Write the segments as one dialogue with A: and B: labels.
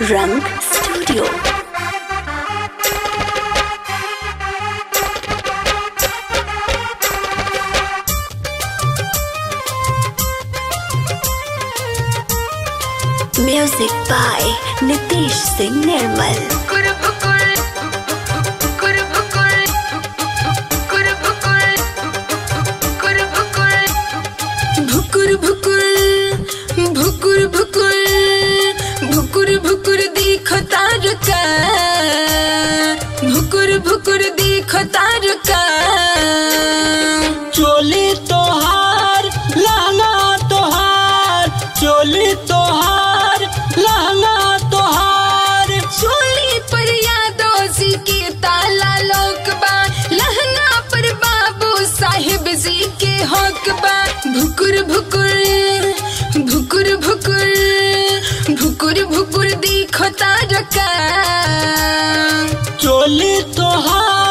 A: रंग studio music by Nitesh Singh Nirmal
B: के हक भुकुर भुकुर भुकुर भुकुर भुकुर भुकुर देखो तार का
C: चोली तोहार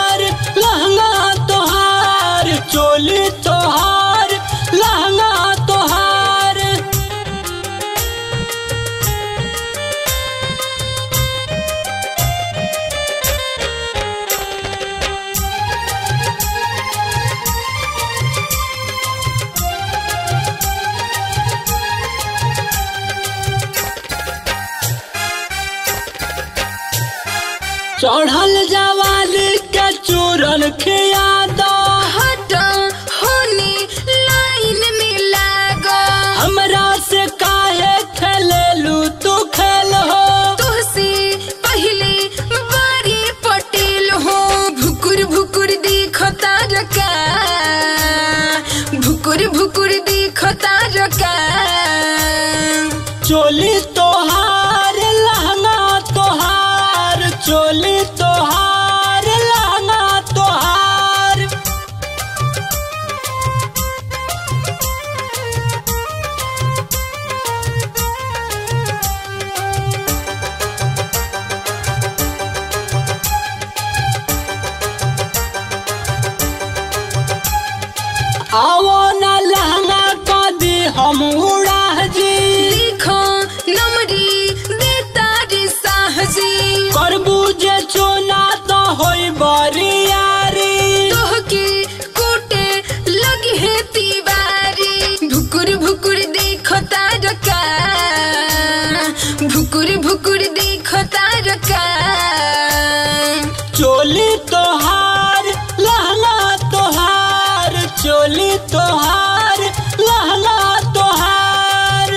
C: चढ़ल जवान के चूरन खियादा
B: हटा होने लाइन में लागो
C: हमरा से काहे खेलेलू? तू खेल हो।
B: तुहसे पहले बारी पटेल हो। भुकुर भुकुर देखो तारका भुकुर भुकुर देखो तारका
C: चोली आओ न लहंगा कदी हम उड़ा जी
B: लिखो नमरी देता जी
C: साह जी चोना तो होई बरियारी
B: तोह के कोटे लगी है तीवारी। भुकुर भुकुर देखो तारका भुकुर भुकुर देखो तारका चोली तो हाँ चोली तोहार लहला तोहार।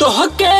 B: तोहके